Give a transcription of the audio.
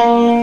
and